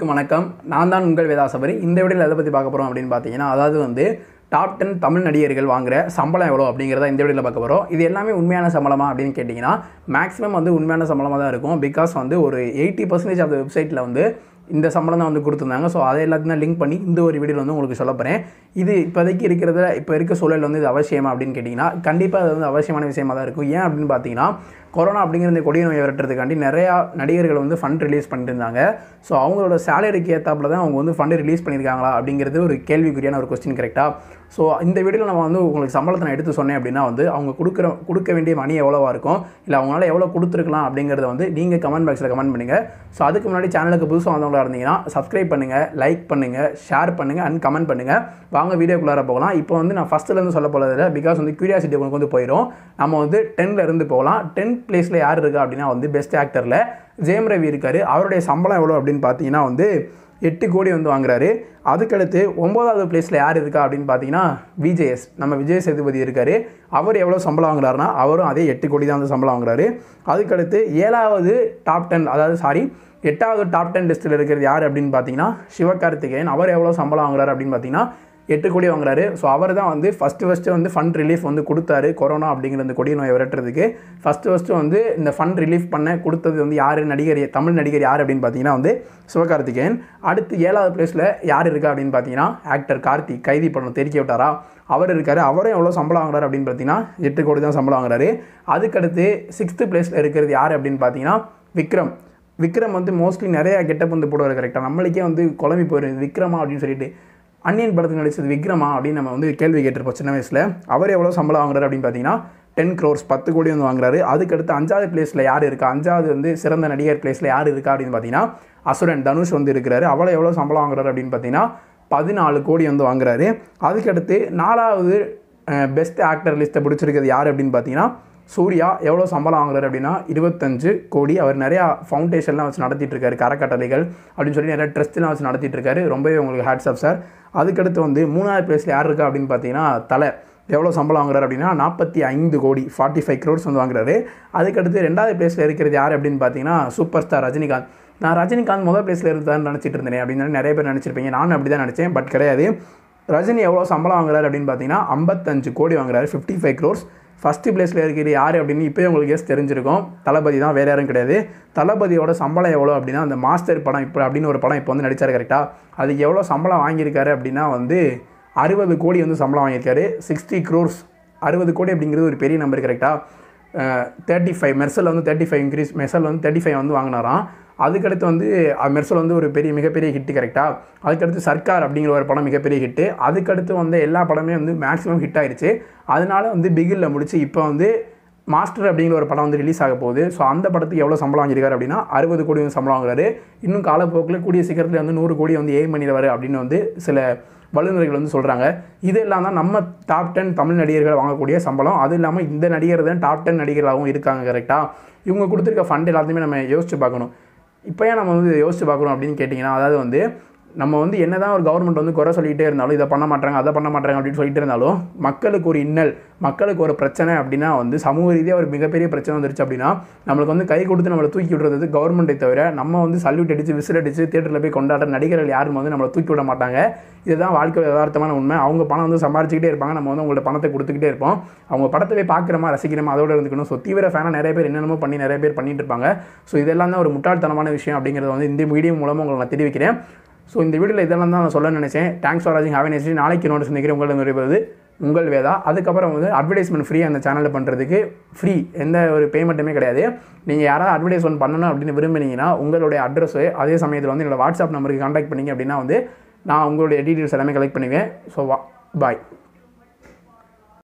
அனைவருக்கும் வணக்கம். நான் தான் உங்கள் வேதாசபரி. இந்த வீடியோவில் எதை பற்றி பார்க்க போகிறோம் அப்படின்னு பார்த்தீங்கன்னா அதாவது வந்து டாப் டென் தமிழ் நடிகர்கள் வாங்குற சம்பளம் எவ்வளோ அப்படிங்கிறத இந்த வீடியோவில் பார்க்க போகிறோம் இது எல்லாமே உண்மையான சம்பளமா அப்படின்னு கேட்டிங்கன்னா மேக்ஸிமம் வந்து உண்மையான சம்பளமாக தான் இருக்கும். பிகாஸ் வந்து ஒரு எயிட்டி பர்சன்டேஜ் ஆஃப் வெப்சைட்டில் வந்து இந்த சம்பளம் தான் வந்து கொடுத்துருந்தாங்க. ஸோ அதை எல்லாத்தையும் தான் லிங்க் பண்ணி இந்த ஒரு வீடியோவில் வந்து உங்களுக்கு சொல்ல போகிறேன் இது இப்போதைக்கு இருக்கிறத இப்போ இருக்க சூழல் வந்து இது அவசியமா அப்படின்னு கேட்டிங்கன்னா கண்டிப்பாக அது வந்து அவசியமான விஷயமா தான் இருக்கும். ஏன் அப்படின்னு பார்த்தீங்கன்னா கொரோனா அப்படிங்கிற இந்த கொடிய நோயை விரட்டுறதுக்காண்டி நிறையா நடிகர்கள் வந்து ஃபண்ட் ரிலீஸ் பண்ணிட்டு இருந்தாங்க. ஸோ அவங்களோட சேலரிக்கு ஏற்றாப்புல தான் அவங்க வந்து ஃபண்டு ரிலீஸ் பண்ணியிருக்காங்களா அப்படிங்கிறது ஒரு கேள்விக்குரியான ஒரு கொஸ்டின் கரெக்டாக ஸோ இந்த வீடியோவில் நம்ம வந்து உங்களுக்கு சம்பளத்தை நான் எடுத்து சொன்னேன் அப்படின்னா வந்து அவங்க கொடுக்குற கொடுக்க வேண்டிய மணி எவ்வளோவா இருக்கும்? இல்லை அவங்களால எவ்வளோ கொடுத்துருக்கலாம் அப்படிங்கிறத வந்து நீங்கள் கமெண்ட் பாக்ஸில் கமெண்ட் பண்ணுங்கள் ஸோ அதுக்கு முன்னாடி சேனலுக்கு புதுசாக வந்தவங்களா இருந்தீங்கன்னா சப்ஸ்கிரைப் பண்ணுங்கள் லைக் பண்ணுங்கள் ஷேர் பண்ணுங்கள் அண்ட் கமெண்ட் பண்ணுங்கள் வாங்க வீடியோக்குள்ளார போகலாம். இப்போ வந்து நான் ஃபஸ்ட்டுலேருந்து சொல்ல போகிறதில்ல பிகாஸ் வந்து க்யூரியாசிட்டி உங்களுக்கு வந்து போயிடும் நம்ம வந்து டென்ல இருந்து போகலாம். டென்த் பிளேஸில் யார் இருக்கா அப்படின்னா வந்து பெஸ்ட் ஆக்டரில் ஜெயம் ரவி இருக்கார். அவருடைய சம்பளம் எவ்வளோ அப்படின்னு பார்த்தீங்கன்னா வந்து எட்டு கோடி வந்து வாங்குறாரு. அதுக்கடுத்து ஒம்பதாவது பிளேஸில் யார் இருக்கா அப்படின்னு பார்த்தீங்கன்னா விஜேஎஸ். நம்ம விஜய் சேதுபதி இருக்கார். அவர் எவ்வளோ சம்பளம் வாங்குறாருனா அவரும் அதே எட்டு கோடி தான் வந்து சம்பளம் வாங்குறாரு. அதுக்கடுத்து ஏழாவது டாப் டென் அதாவது சாரி எட்டாவது டாப் டென் லிஸ்ட்டில் இருக்கிறது யார் அப்படின்னு பார்த்தீங்கன்னா சிவகார்த்திகேயன். அவர் எவ்வளோ சம்பளம் வாங்குறாரு அப்படின்னு பார்த்தீங்கன்னா எட்டு கோடி வாங்குறாரு. ஸோ அவர் தான் வந்து ஃபஸ்ட்டு ஃபஸ்ட்டு வந்து ஃபண்ட் ரிலீஃப் வந்து கொடுத்தாரு. கொரோனா அப்படிங்கிற அந்த கொடிய நோயை விரட்டுறதுக்கு. ஃபஸ்ட்டு ஃபஸ்ட்டு வந்து இந்த ஃபண்ட் ரிலீஃப் பண்ண கொடுத்தது வந்து யார்? நடிகர் தமிழ் நடிகர் யார் அப்படின்னு பார்த்தீங்கன்னா வந்து சிவகார்த்திகேயன். அடுத்து ஏழாவது பிளேஸில் யார் இருக்கா அப்படின்னு பார்த்தீங்கன்னா ஆக்டர் கார்த்தி கைதி படம் தெரிக்க விட்டாரா அவர் இருக்கார். அவரும் எவ்வளோ சம்பளம் வாங்குறாரு அப்படின்னு பார்த்தீங்கன்னா எட்டு கோடி தான் சம்பளம் வாங்குறாரு. அதுக்கடுத்து சிக்ஸ்த்து பிளேஸில் இருக்கிறது யார் அப்படின்னு பார்த்தீங்கன்னா விக்ரம். விக்ரம் வந்து மோஸ்ட்லி நிறையா கெட்டப் வந்து போடுவார் கரெக்டாக நம்மளுக்கே வந்து குழம்பி போயிடுது விக்ரமா அப்படின்னு சொல்லிட்டு. அன்னியன் படத்துக்கு நடித்தது விக்ரமா அப்படின்னு நம்ம வந்து கேள்வி கேட்டிருப்போம் சின்ன வயசில். அவர் எவ்வளோ சம்பளம் வாங்குறாரு அப்படின்னு பார்த்தீங்கன்னா டென் க்ரோர்ஸ் பத்து கோடி வந்து வாங்குறாரு. அதுக்கடுத்து அஞ்சாவது பிளேஸில் யார் இருக்கா? அஞ்சாவது வந்து சிறந்த நடிகர் பிளேஸில் யார் இருக்கா அப்படின்னு பார்த்தீங்கன்னா அசுரன் தனுஷ் வந்து இருக்கிறாரு அவ்வளோ எவ்வளோ சம்பளம் வாங்குறாரு அப்படின்னு பார்த்தீங்கன்னா பதினாலு கோடி வந்து வாங்குறாரு. அதுக்கடுத்து நாலாவது பெஸ்ட் ஆக்டர் லிஸ்ட்டை பிடிச்சிருக்கிறது யார் அப்படின்னு பார்த்தீங்கன்னா சூர்யா எவ்வளோ சம்பளம் வாங்குறாரு அப்படின்னா இருபத்தஞ்சு கோடி. அவர் நிறையா ஃபவுண்டேஷன்லாம் வச்சு நடத்திட்டு இருக்காரு. கரக்கட்டளைகள் அப்படின்னு சொல்லி நிறைய ட்ரஸ்ட்லாம் வச்சு நடத்திட்டு இருக்காரு. ரொம்பவே உங்களுக்கு ஹேட்ஸ் ஆஃப் சார் அதுக்கடுத்து வந்து மூணாவது பிளேஸில் யார் இருக்கா அப்படின்னு பார்த்தீங்கன்னா தலை. எவ்வளோ சம்பளம் வாங்குறாரு அப்படின்னா நாற்பத்தி ஐந்து கோடி. ஃபார்ட்டி ஃபைவ் க்ரோர்ஸ் வந்து வாங்குறாரு. அதுக்கடுத்து ரெண்டாவது பிளேஸில் இருக்கிறது யார் அப்படின்னு பார்த்தீங்கன்னா சூப்பர் ஸ்டார் ரஜினிகாந்த். நான் ரஜினிகாந்த் முதல் பிளேஸில் இருந்தான்னு நினச்சிட்டு இருந்தேன் அப்படின்னு நிறைய பேர் நினச்சிருப்பீங்க. நானும் அப்படி தான் நினச்சேன். பட் கிடையாது. ரஜினி எவ்வளோ சம்பளம் வாங்குறாரு அப்படின்னு பார்த்தீங்கன்னா ஐம்பத்தஞ்சு கோடி வாங்குறாரு. ஃபிஃப்டி ஃபைவ் க்ரோர்ஸ் ஃபஸ்ட்டு பிளேஸில் இருக்கிற யார் அப்படின்னு இப்போயே உங்களுக்கு கேஸ் தெரிஞ்சிருக்கும். தளபதி தான் வேறு யாரும் கிடையாது. தளபதியோட சம்பளம் எவ்வளோ அப்படின்னா அந்த மாஸ்டர் படம் இப்போ அப்படின்னு ஒரு படம் இப்போ வந்து நடித்தார் கரெக்டாக அதுக்கு எவ்வளோ சம்பளம் வாங்கியிருக்காரு அப்படின்னா வந்து அறுபது கோடி வந்து சம்பளம் வாங்கியிருக்காரு. சிக்ஸ்டி க்ரோர்ஸ் அறுபது கோடி அப்படிங்கிறது ஒரு பெரிய நம்பர் கரெக்டாக தேர்ட்டி ஃபைவ் மெர்சல் வந்து தேர்ட்டி ஃபைவ் இன்க்ரீஸ் மெர்சல் வந்து தேர்ட்டி ஃபைவ் வந்து வாங்கினாராம். அதுக்கடுத்து வந்து மெர்சல் வந்து ஒரு பெரிய மிகப்பெரிய ஹிட்டு கரெக்டாக அதுக்கடுத்து சர்க்கார் அப்படிங்கிற ஒரு படம் மிகப்பெரிய ஹிட்டு அதுக்கடுத்து வந்து எல்லா படமே வந்து மேக்ஸிமம் ஹிட் ஆயிடுச்சு அதனால வந்து பிகிலில் முடிச்சு இப்போ வந்து மாஸ்டர் அப்படிங்கிற ஒரு படம் வந்து ரிலீஸ் ஆக போகுது. ஸோ அந்த படத்துக்கு எவ்வளோ சம்பளம் வாங்கியிருக்காரு அப்படின்னா அறுபது கோடி வந்து சம்பளம் வாங்குறாரு. இன்னும் காலப்போக்கில் கூடிய சீக்கிரத்தில் வந்து நூறு கோடி வந்து எய்ம் பண்ணிடுவார் அப்படின்னு வந்து சில வல்லுநர்கள் வந்து சொல்கிறாங்க இதெல்லாம் தான் நம்ம டாப் டென் தமிழ் நடிகர்கள் வாங்கக்கூடிய சம்பளம். அது இல்லாமல் இந்த நடிகர் தான் டாப் டென் நடிகர்களாகவும் இருக்காங்க கரெக்டாக இவங்க கொடுத்துருக்க ஃபண்ட் எல்லாத்தையுமே நம்ம யோசிச்சு பார்க்கணும். இப்போ ஏன் நம்ம வந்து யோசிச்சு பார்க்குறோம் அப்படின்னு கேட்டிங்கன்னா அதாவது வந்து நம்ம வந்து என்ன தான் ஒரு கவர்மெண்ட் வந்து குறை சொல்லிகிட்டே இருந்தாலும் இதை பண்ண மாட்டாங்க அதை பண்ண மாட்டாங்க அப்படின்னு சொல்லிட்டு இருந்தாலும் மக்களுக்கு ஒரு இன்னல் மக்களுக்கு ஒரு பிரச்சனை அப்படின்னா வந்து சமூக ரீதியாக ஒரு மிகப்பெரிய பிரச்சனை வந்துருச்சு அப்படின்னா நம்மளுக்கு வந்து கை கொடுத்து நம்மளை தூக்கி விடுறது கவர்மெண்ட்டை தவிர நம்ம வந்து சல்யூட் அடித்து விசில் அடித்து தேட்டரில் போய் கொண்டாடுற நடிகர்கள் யாரும் வந்து நம்மளை தூக்கி விட மாட்டாங்க. இதுதான் வாழ்க்கை யதார்த்தமான உண்மை. அவங்க பணம் வந்து சம்பாரிச்சிக்கிட்டே இருப்பாங்க. நம்ம வந்து அவங்களோட பணத்தை கொடுத்துக்கிட்டே இருப்போம். அவங்க படத்தை போய் பார்க்குறமா ரசிக்கிறோமா அதோட இருந்துக்கணும். ஸோ தீவிர ஃபேனாக நிறைய பேர் என்னென்னமோ பண்ணி நிறைய பேர் பண்ணிட்டு இருப்பாங்க. ஸோ இதெல்லாம் தான் ஒரு முட்டாள்தனமான விஷயம் அப்படிங்கிறத வந்து இந்த வீடியோ மூலமாக உங்களுக்கு நான் தெரிவிக்கிறேன். ஸோ இந்த வீடியோவில் இதெல்லாம் தான் நான் சொல்ல நினச்சேன். தேங்க்ஸ் ஃபார் வாட்சிங் ஹாவ் நெஸ் நாளைக்கு நோட்டீஸ் நினைக்கிறேன் உங்களிடம் நிறைவது உங்கள் வேதா. அதுக்கப்புறம் வந்து அட்வர்டைஸ்மெண்ட் ஃப்ரீ அந்த சேனலில் பண்ணுறதுக்கு ஃப்ரீ எந்த ஒரு பேமெண்ட்டுமே கிடையாது. நீங்கள் யாராவது அட்வர்டைஸ்மெண்ட் பண்ணணும் அப்படின்னு விரும்பினீங்கன்னா உங்களுடைய அட்ரஸு அதே சமயத்தில் வந்து என்னோட வாட்ஸ்அப் நம்பருக்கு கான்டாக்ட் பண்ணிங்க அப்படின்னா வந்து நான் உங்களுடைய டீட்டெயில்ஸ் எல்லாமே கலெக்ட் பண்ணுவேன். ஸோ வா பாய்